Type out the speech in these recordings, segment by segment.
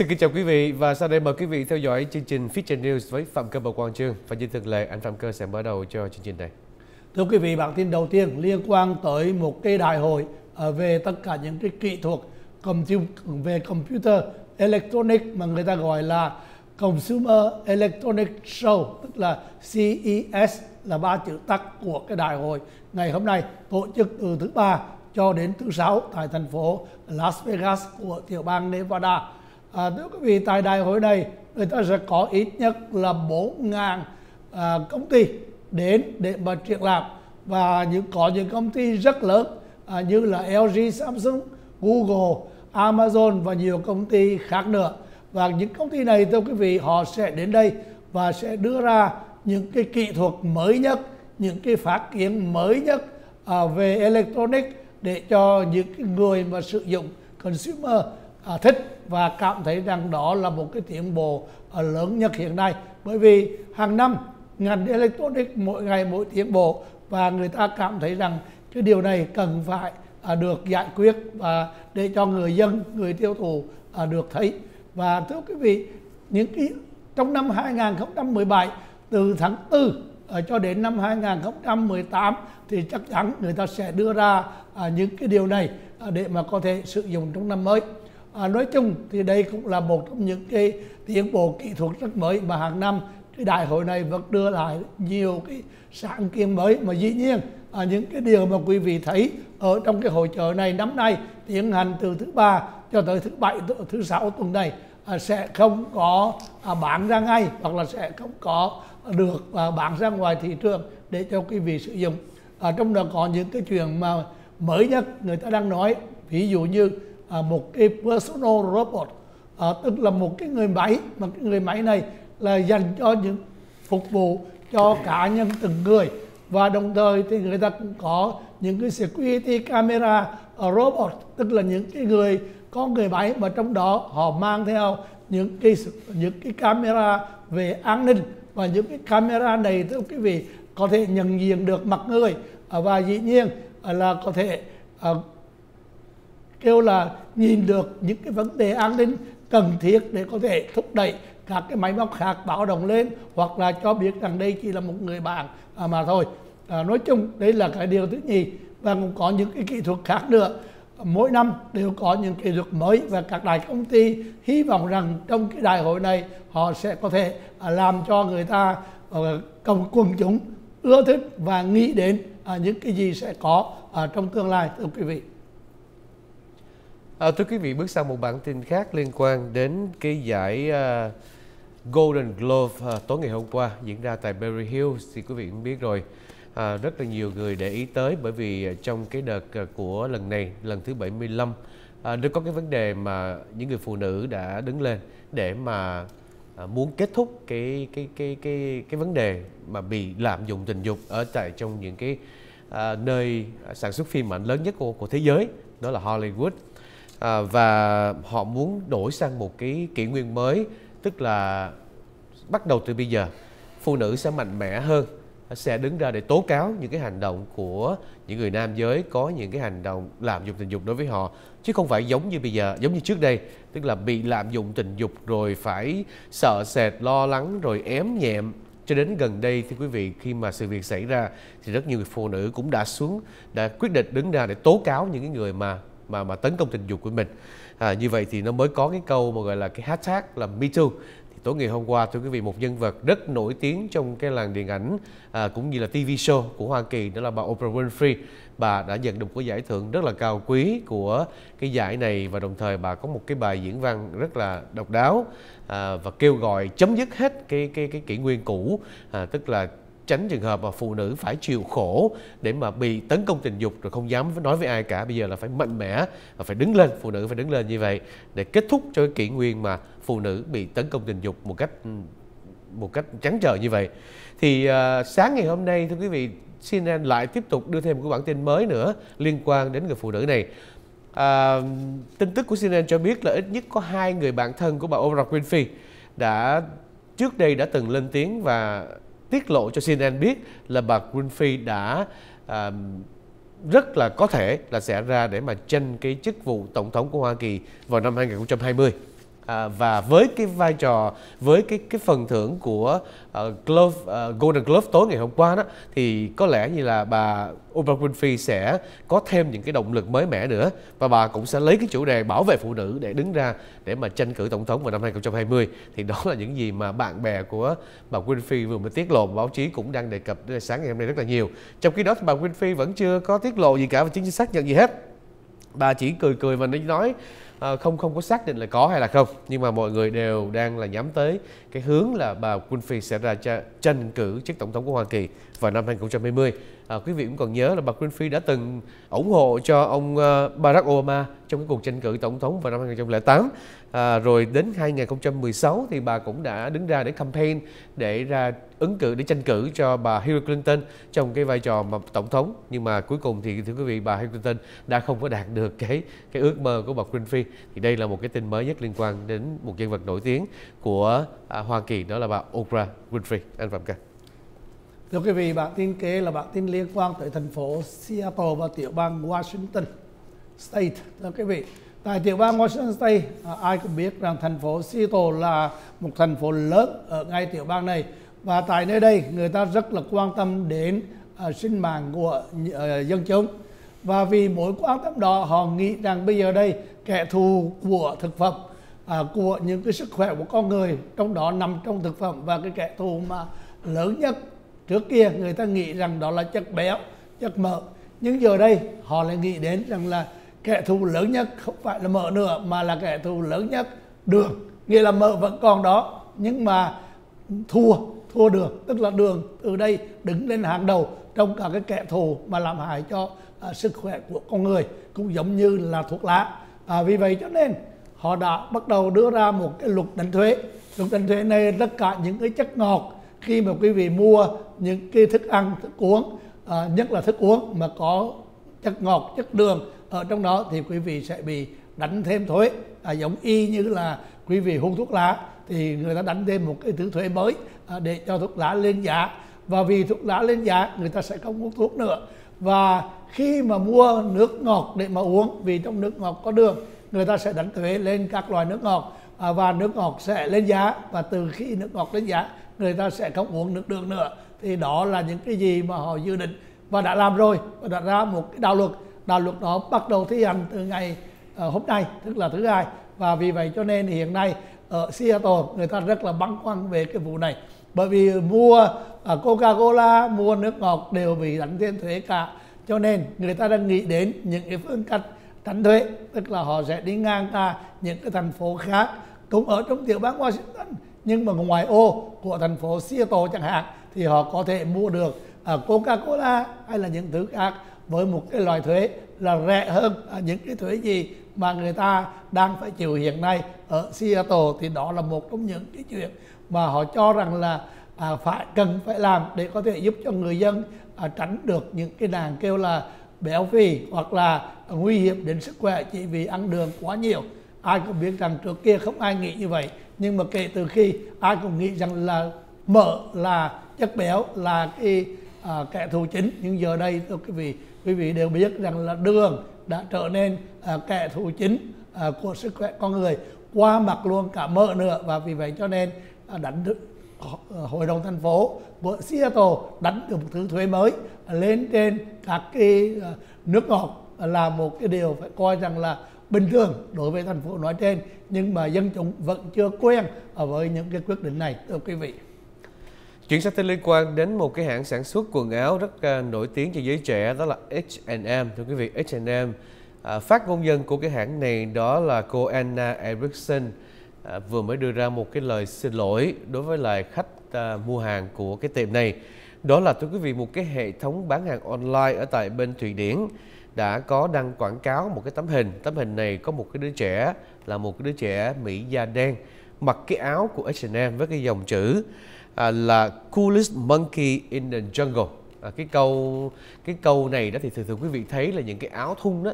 Xin kính chào quý vị và sau đây mời quý vị theo dõi chương trình Feature News với Phạm Cơ và Quang Trương và như thường lệ anh Phạm Cơ sẽ mở đầu cho chương trình này. Thưa quý vị, bản tin đầu tiên liên quan tới một cái đại hội à, về tất cả những cái kỹ thuật về computer electronic mà người ta gọi là Consumer Electronic Show tức là CES là ba chữ tắt của cái đại hội ngày hôm nay tổ chức từ thứ ba cho đến thứ sáu tại thành phố Las Vegas của tiểu bang Nevada. À, thưa quý vị, tại đại hội này người ta sẽ có ít nhất là 4.000 à, công ty đến để mà triển lãm và những có những công ty rất lớn à, như là LG, Samsung, Google, Amazon và nhiều công ty khác nữa. Và những công ty này thưa quý vị họ sẽ đến đây và sẽ đưa ra những cái kỹ thuật mới nhất, những cái phát kiến mới nhất à, về electronic để cho những cái người mà sử dụng consumer à, thích và cảm thấy rằng đó là một cái tiến bộ à, lớn nhất hiện nay bởi vì hàng năm ngành electronic mỗi ngày mỗi tiến bộ và người ta cảm thấy rằng cái điều này cần phải à, được giải quyết và để cho người dân người tiêu thụ à, được thấy và thưa quý vị những cái trong năm 2017 từ tháng 4 à, cho đến năm 2018 thì chắc chắn người ta sẽ đưa ra à, những cái điều này à, để mà có thể sử dụng trong năm mới. À, nói chung thì đây cũng là một trong những cái tiến bộ kỹ thuật rất mới mà hàng năm cái đại hội này vẫn đưa lại nhiều cái sáng kiến mới. Mà dĩ nhiên à, những cái điều mà quý vị thấy ở trong cái hội trợ này năm nay tiến hành từ thứ ba cho tới thứ bảy thứ sáu tuần này à, sẽ không có à, bán ra ngay hoặc là sẽ không có được à, bán ra ngoài thị trường để cho quý vị sử dụng. À, trong đó có những cái chuyện mà mới nhất người ta đang nói ví dụ như à, một cái personal robot. À, tức là một cái người máy. Mà cái người máy này là dành cho những phục vụ cho cá nhân từng người. Và đồng thời thì người ta cũng có những cái security camera à, robot. Tức là những cái người có người máy mà trong đó họ mang theo những cái những cái camera về an ninh. Và những cái camera này thưa quý vị có thể nhận diện được mặt người. À, và dĩ nhiên là có thể à, kêu là nhìn được những cái vấn đề an ninh cần thiết để có thể thúc đẩy các cái máy móc khác báo động lên hoặc là cho biết rằng đây chỉ là một người bạn à, mà thôi à, nói chung đây là cái điều thứ nhì và cũng có những cái kỹ thuật khác nữa mỗi năm đều có những kỹ thuật mới và các đại công ty hy vọng rằng trong cái đại hội này họ sẽ có thể à, làm cho người ta ờ, cộng công quần chúng ưa thích và nghĩ đến à, những cái gì sẽ có à, trong tương lai thưa quý vị. À, thưa quý vị bước sang một bản tin khác liên quan đến cái giải uh, Golden Globe uh, ờ, tối ngày hôm qua diễn ra tại Berry Hills. Thì quý vị cũng biết rồi à, rất là nhiều người để ý tới bởi vì trong cái đợt của lần này lần thứ 75 à, nó có cái vấn đề mà những người phụ nữ đã đứng lên để mà à, muốn kết thúc cái cái cái cái cái vấn đề mà bị lạm dụng tình dục ở tại trong những cái à, nơi sản xuất phim ảnh lớn nhất của của thế giới đó là Hollywood à, và họ muốn đổi sang một cái kỷ nguyên mới tức là bắt đầu từ bây giờ phụ nữ sẽ mạnh mẽ hơn sẽ đứng ra để tố cáo những cái hành động của những người nam giới có những cái hành động lạm dụng tình dục đối với họ. Chứ không phải giống như bây giờ giống như trước đây tức là bị lạm dụng tình dục rồi phải sợ sệt lo lắng rồi ém nhẹm. Cho đến gần đây thì quý vị khi mà sự việc xảy ra thì rất nhiều người phụ nữ cũng đã xuống đã quyết định đứng ra để tố cáo những cái người mà mà mà tấn công tình dục của mình. À, như vậy thì nó mới có cái câu mà gọi là cái hashtag là Me Too. Tối ngày hôm qua thưa quý vị một nhân vật rất nổi tiếng trong cái làng điện ảnh à, cũng như là TV show của Hoa Kỳ đó là bà Oprah Winfrey. Bà đã nhận được một cái giải thưởng rất là cao quý của cái giải này và đồng thời bà có một cái bài diễn văn rất là độc đáo à, và kêu gọi chấm dứt hết cái cái cái kỷ nguyên cũ à, tức là tránh trường hợp mà phụ nữ phải chịu khổ để mà bị tấn công tình dục rồi không dám nói với ai cả. Bây giờ là phải mạnh mẽ và phải đứng lên phụ nữ phải đứng lên như vậy để kết thúc cho cái kỷ nguyên mà phụ nữ bị tấn công tình dục một cách ừ, một cách trắng trợn như vậy. Thì uh, sáng ngày hôm nay thưa quý vị CNN lại tiếp tục đưa thêm một cái bản tin mới nữa liên quan đến người phụ nữ này. À, tin tức của CNN cho biết là ít nhất có hai người bạn thân của bà Oprah Winfrey đã trước đây đã từng lên tiếng và tiết lộ cho CNN biết là bà Winfrey đã à, rất là có thể là sẽ ra để mà tranh cái chức vụ tổng thống của Hoa Kỳ vào năm 2020 à, và với cái vai trò với cái cái phần thưởng của uh, Glove uh, Golden Glove tối ngày hôm qua đó thì có lẽ như là bà Oprah Winfrey sẽ có thêm những cái động lực mới mẻ nữa và bà cũng sẽ lấy cái chủ đề bảo vệ phụ nữ để đứng ra để mà tranh cử tổng thống vào năm 2020 thì đó là những gì mà bạn bè của bà Winfrey vừa mới tiết lộ báo chí cũng đang đề cập sáng ngày hôm nay rất là nhiều. Trong khi đó thì bà Winfrey vẫn chưa có tiết lộ gì cả và chính xác nhận gì hết bà chỉ cười cười và nói à, không không có xác định là có hay là không. Nhưng mà mọi người đều đang là nhắm tới cái hướng là bà Winfrey sẽ ra tranh cử chức tổng thống của Hoa Kỳ vào năm 2020 à, ờ, quý vị cũng còn nhớ là bà Winfrey đã từng ủng hộ cho ông ờ, Barack Obama trong cái cuộc tranh cử tổng thống vào năm 2008 à, rồi đến 2016 thì bà cũng đã đứng ra để campaign để ra ứng cử để tranh cử cho bà Hillary Clinton trong cái vai trò mà tổng thống. Nhưng mà cuối cùng thì thưa quý vị bà Hillary Clinton đã không có đạt được cái cái ước mơ của bà Winfrey thì đây là một cái tin mới nhất liên quan đến một nhân vật nổi tiếng của à, Hoa Kỳ đó là bà Oprah Winfrey. Anh Phạm Ca. Thưa quý vị, bản tin kế là bản tin liên quan tới thành phố Seattle và tiểu bang Washington. State. là quý vị, tại tiểu bang Washington State, à, ai cũng biết rằng thành phố Seattle là một thành phố lớn ở ngay tiểu bang này. Và tại nơi đây, người ta rất là quan tâm đến uh, sinh mạng của uh, dân chúng. Và vì mối quan tâm đó, họ nghĩ rằng bây giờ đây kẻ thù của thực phẩm, uh, của những cái sức khỏe của con người, trong đó nằm trong thực phẩm và cái kẻ thù mà lớn nhất trước kia người ta nghĩ rằng đó là chất béo chất mỡ nhưng giờ đây họ lại nghĩ đến rằng là kẻ thù lớn nhất không phải là mỡ nữa mà là kẻ thù lớn nhất đường. Nghĩa là mỡ vẫn còn đó nhưng mà thua thua đường. Tức là đường từ đây đứng lên hàng đầu trong cả cái kẻ thù mà làm hại cho à, sức khỏe của con người cũng giống như là thuốc lá. À, vì vậy cho nên họ đã bắt đầu đưa ra một cái luật đánh thuế. Luật đánh thuế này tất cả những cái chất ngọt khi mà quý vị mua những cái thức ăn thức uống à, nhất là thức uống mà có chất ngọt chất đường ở trong đó thì quý vị sẽ bị đánh thêm thuế. À, giống y như là quý vị hút thuốc lá thì người ta đánh thêm một cái thứ thuế mới à, để cho thuốc lá lên giá. Và vì thuốc lá lên giá người ta sẽ không hút thuốc nữa. Và khi mà mua nước ngọt để mà uống vì trong nước ngọt có đường người ta sẽ đánh thuế lên các loại nước ngọt. À, và nước ngọt sẽ lên giá và từ khi nước ngọt lên giá người ta sẽ không uống nước đường nữa. Thì đó là những cái gì mà họ dự định và đã làm rồi và đặt ra một cái đạo luật đạo luật đó bắt đầu thi hành từ ngày uh, hôm nay tức là thứ hai. Và vì vậy cho nên hiện nay ở Seattle người ta rất là băn khoăn về cái vụ này. Bởi vì mua uh, Coca-Cola mua nước ngọt đều bị đánh thêm thuế cả. Cho nên người ta đang nghĩ đến những cái phương cách tránh thuế tức là họ sẽ đi ngang qua những cái thành phố khác. Cũng ở trong tiểu bang Washington nhưng mà ngoài ô của thành phố Seattle chẳng hạn thì họ có thể mua được ờ, Coca-Cola hay là những thứ khác với một cái loại thuế là rẻ hơn à, những cái thuế gì mà người ta đang phải chịu hiện nay ở Seattle thì đó là một trong những cái chuyện mà họ cho rằng là à, phải cần phải làm để có thể giúp cho người dân à, tránh được những cái đàn kêu là béo phì hoặc là nguy hiểm đến sức khỏe chỉ vì ăn đường quá nhiều. Ai cũng biết rằng trước kia không ai nghĩ như vậy nhưng mà kể từ khi ai cũng nghĩ rằng là mỡ là chất béo là cái à, kẻ thù chính nhưng giờ đây thưa quý vị quý vị đều biết rằng là đường đã trở nên à, kẻ thù chính à, của sức khỏe con người qua mặt luôn cả mỡ nữa và vì vậy cho nên à, đánh được ờ, hội đồng thành phố của Seattle đánh được một thứ thuế mới lên trên các cái à, nước ngọt à, là một cái điều phải coi rằng là bình thường đối với thành phố nói trên nhưng mà dân chúng vẫn chưa quen à, với những cái quyết định này thưa quý vị. Chuyển sang tin liên quan đến một cái hãng sản xuất quần áo rất à, nổi tiếng cho giới trẻ đó là H&M thưa quý vị H&M à, phát ngôn nhân của cái hãng này đó là cô Anna Erickson à, vừa mới đưa ra một cái lời xin lỗi đối với lại khách à, mua hàng của cái tiệm này. Đó là thưa quý vị một cái hệ thống bán hàng online ở tại bên Thụy Điển đã có đăng quảng cáo một cái tấm hình. Tấm hình này có một cái đứa trẻ là một cái đứa trẻ Mỹ da đen mặc cái áo của H&M với cái dòng chữ à, là coolest monkey in the jungle. À, cái câu cái câu này đó thì thường thường quý vị thấy là những cái áo thun đó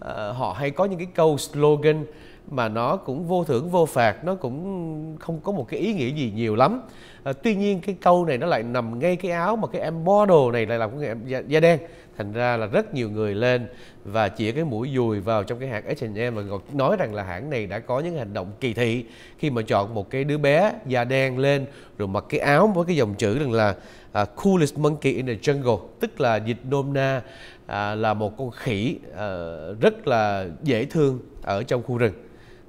à, họ hay có những cái câu slogan mà nó cũng vô thưởng vô phạt nó cũng không có một cái ý nghĩa gì nhiều lắm. À, tuy nhiên cái câu này nó lại nằm ngay cái áo mà cái em model này lại làm của người em da, da đen thành ra là rất nhiều người lên và chĩa cái mũi dùi vào trong cái hãng H&M và nói rằng là hãng này đã có những hành động kỳ thị khi mà chọn một cái đứa bé da đen lên rồi mặc cái áo với cái dòng chữ rằng là uh, coolest monkey in the jungle tức là dịch nôm na uh, là một con khỉ uh, rất là dễ thương ở trong khu rừng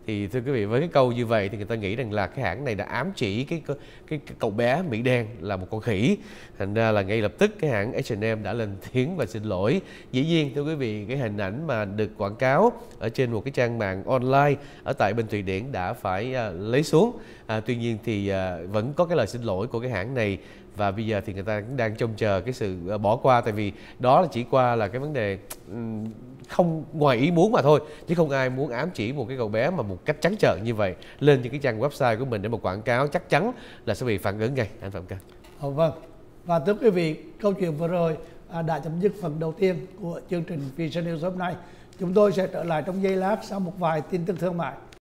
thì thưa quý vị với cái câu như vậy thì người ta nghĩ rằng là cái hãng này đã ám chỉ cái cái, cái, cậu bé mỹ đen là một con khỉ. Thành ra là ngay lập tức cái hãng H&M đã lên tiếng và xin lỗi. Dĩ nhiên thưa quý vị cái hình ảnh mà được quảng cáo ở trên một cái trang mạng online ở tại bên thụy điển đã phải uh, lấy xuống. À, tuy nhiên thì uh, vẫn có cái lời xin lỗi của cái hãng này và bây giờ thì người ta cũng đang trông chờ cái sự ờ, bỏ qua tại vì đó là chỉ qua là cái vấn đề không ngoài ý muốn mà thôi chứ không ai muốn ám chỉ một cái cậu bé mà một cách trắng trợn như vậy lên những cái trang website của mình để một quảng cáo. Chắc chắn là sẽ bị phản ứng ngay. Anh phạm ca ừ, ờ, vâng. Và thưa quý vị câu chuyện vừa rồi à, đã chấm dứt phần đầu tiên của chương trình Vision News hôm nay. Chúng tôi sẽ trở lại trong giây lát sau một vài tin tức thương mại.